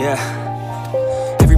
Yeah.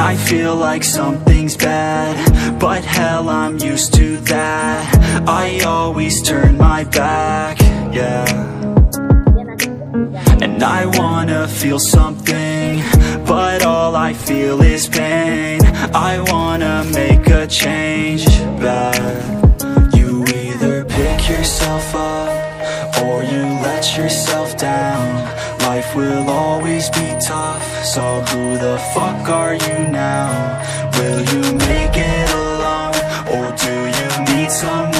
I feel like something's bad But hell, I'm used to that. I always turn my back, yeah. And I wanna feel something But all I feel is pain. I wanna make a change but You either pick yourself up Or you let yourself down Will always be tough So who the fuck are you now? Will you make it alone? Or do you need someone